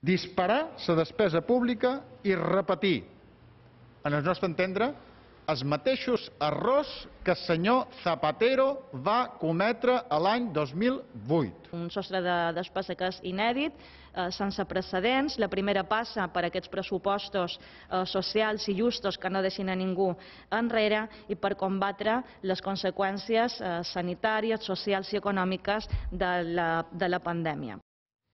disparar la despesa pública i repetir, en el nostre entendre, els mateixos errors que el senyor Zapatero va cometre l'any 2008. Un sostre de despesa que és inèdit, eh, sense precedents. La primera passa per aquests pressupostos eh, socials i justos que no deixin a ningú enrere i per combatre les conseqüències eh, sanitàries, socials i econòmiques de la, de la pandèmia.